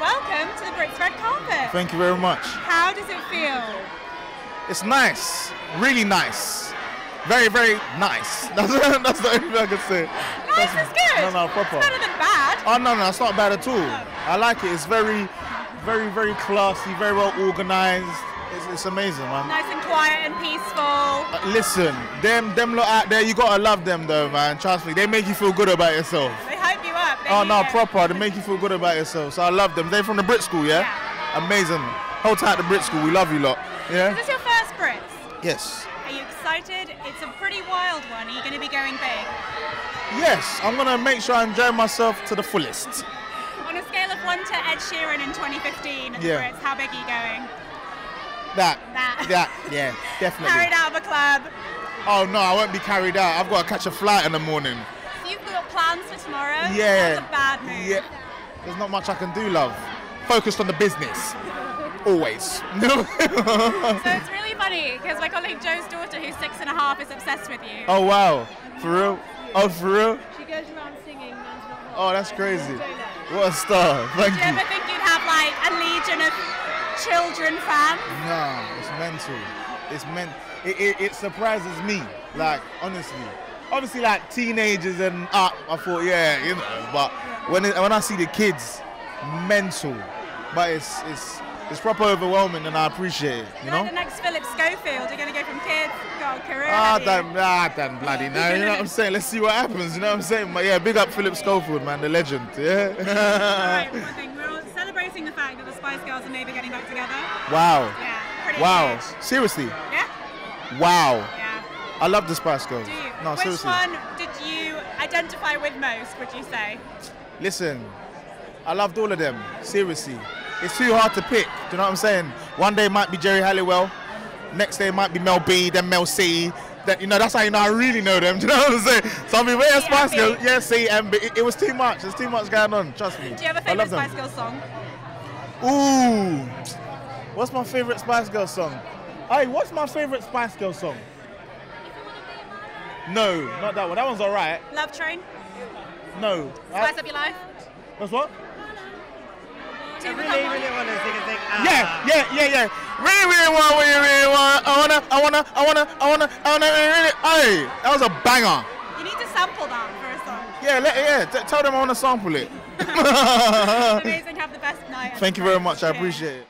Welcome to the Brits Red Carpet. Thank you very much. How does it feel? It's nice, really nice, very very nice. That's, that's the only thing I can say. Nice is good. No, no, proper. It's better than bad. Oh no, no, it's not bad at all. I like it. It's very, very, very classy, very well organized. It's, it's amazing, man. Nice and quiet and peaceful. Uh, listen, them, them lot out there, you gotta love them though, man. Trust me, they make you feel good about yourself. They up. They Oh no, proper. They make you feel good about yourself. So I love them. They're from the Brit School, yeah? Amazing. Hold tight to Brit School. We love you lot. Yeah. Is this your first Brits? Yes. Are you excited? It's a pretty wild one. Are you going to be going big? Yes. I'm gonna make sure I enjoy myself to the fullest. On a scale of 1 to Ed Sheeran in 2015 at the Yeah. Brits, how big are you going? That. That. That. Yeah. Definitely. Carried out of a club. Oh no, I won't be carried out. I've got to catch a flight in the morning. So got plans for tomorrow? Yeah. That's a bad move. Yeah. There's not much I can do, love. Focused on the business. Always. So it's really funny because my colleague Joe's daughter, who's six and a half, is obsessed with you. oh wow. For real? Oh for real? She goes around singing Man's Not Oh that's crazy. What a star. Thank Do you ever you. think you'd have like a legion of children fans? No, it's mental. It's meant. It, it, it surprises me. Like honestly, obviously like teenagers and up. I thought yeah, you know. But when it, when I see the kids, mental. But it's it's it's proper overwhelming, and I appreciate it. You like know. the next Philip Schofield. You're going to go from kids, got a career. Ah, damn, ah, damn, bloody no. You know what I'm saying? Let's see what happens. You know what I'm saying? But yeah, big up Philip Schofield, man, the legend. you. All right, Yeah. one thing. We're all celebrating the fact that the Spice Girls are maybe getting back together. wow. Yeah, pretty Wow. huge. Seriously. Yeah, Wow. yeah. I love the Spice Girls. No, Which seriously. one did you identify with most? Would you say? Listen, I loved all of them. Seriously. It's too hard to pick. Do you know what I'm saying? One day might be Geri Halliwell. Next day might be Mel B, then Mel C. That you know, that's how you know I really know them. Do you know what I'm saying? So I mean, where's C Spice. Girls? Yeah, C and B. It, it was too much. There's too much going on. Trust me. Do you have a favourite. Spice Girls song? Ooh. What's my favorite Spice Girl song? Hey, what's my favorite Spice Girl song? No, not that one. That one's alright. Love Train? No. I- Spice Up Your Life? What's what? Do you really, become one? really want to sing a thing. Ah. Yeah, yeah, yeah, yeah. Really, really want, really, really want. I wanna, I wanna, I wanna, I wanna, I wanna, really, really. Hey, that was a banger. You need to sample that for a song. Yeah, let, yeah. T- tell them I wanna sample it. Amazing. Have the best night. Thank you very much. I appreciate it.